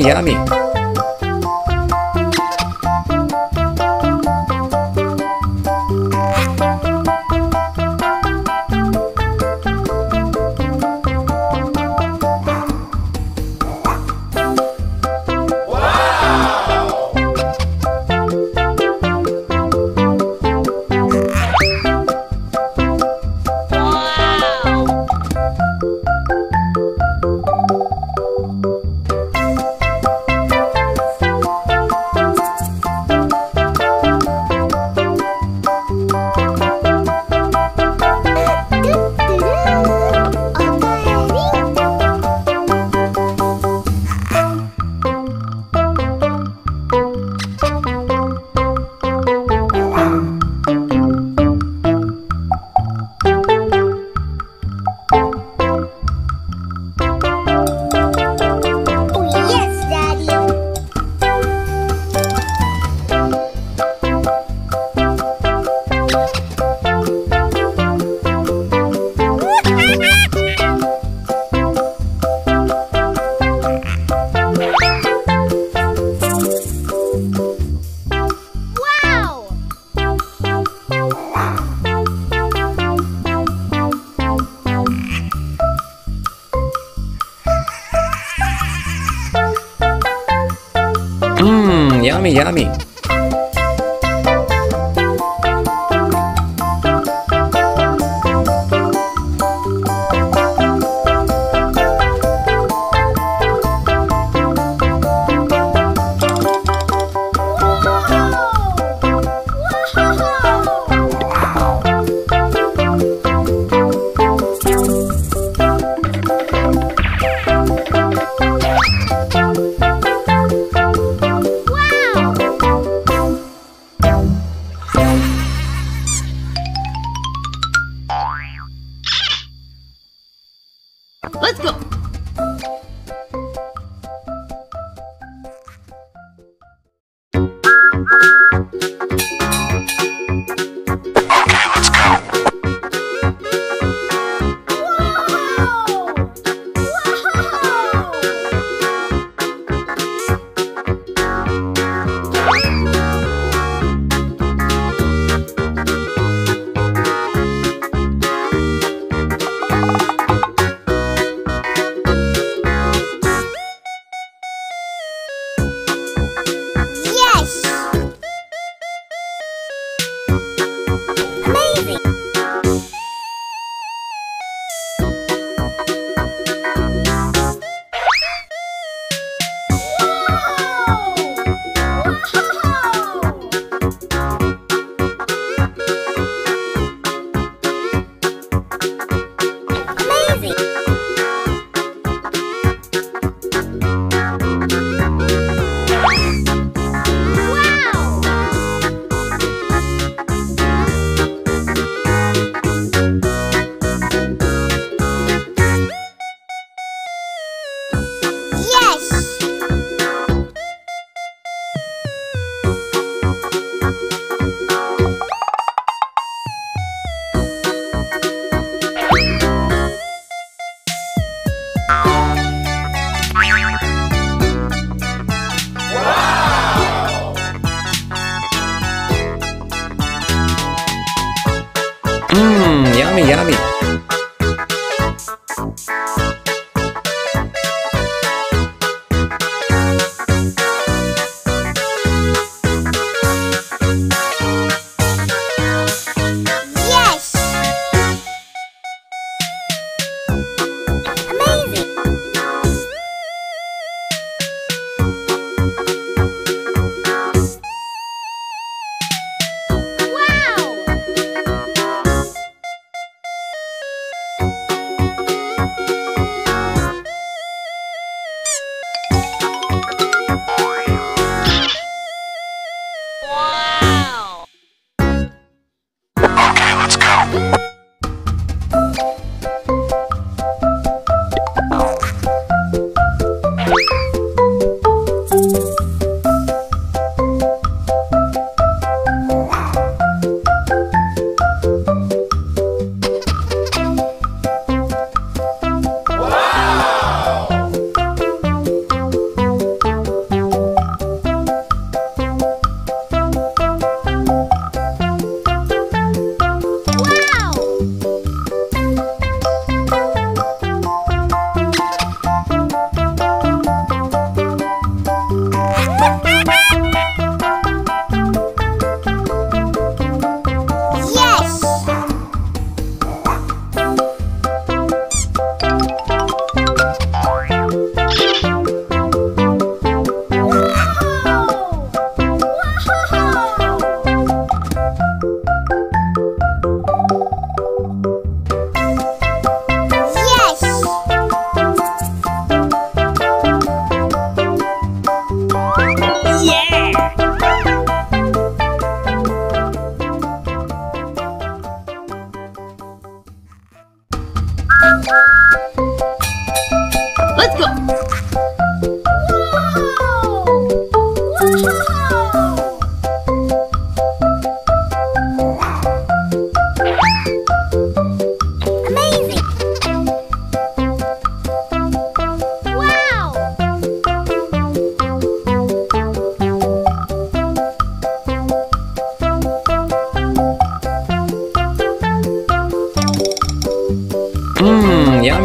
yummy. Mmm, yummy, yummy. Let's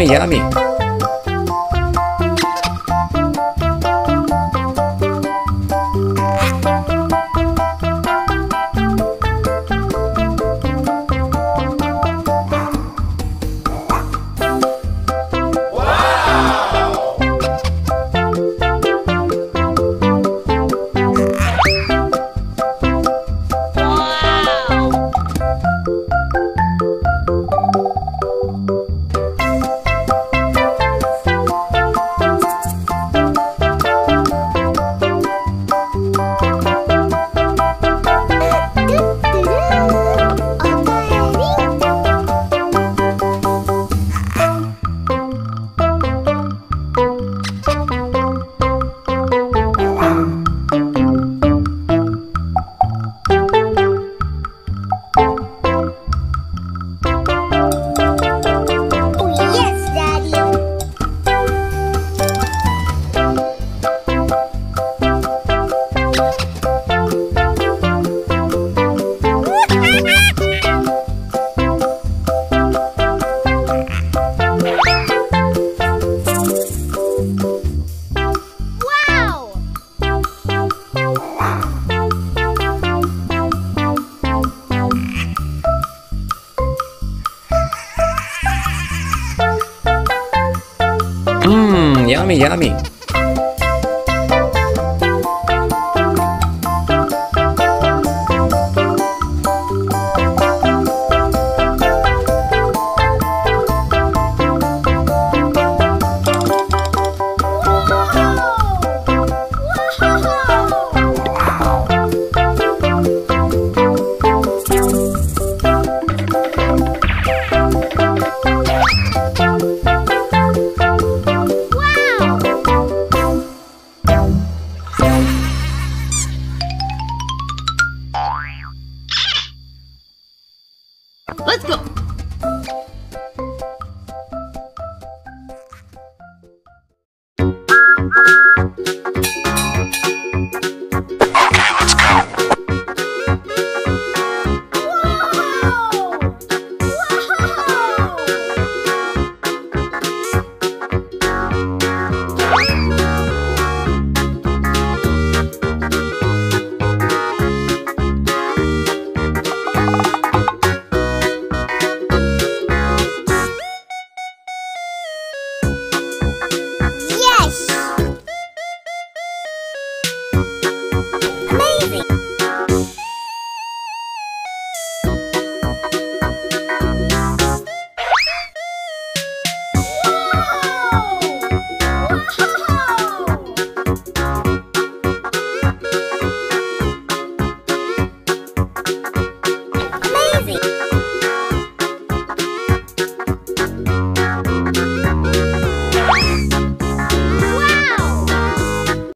yummy, yummy.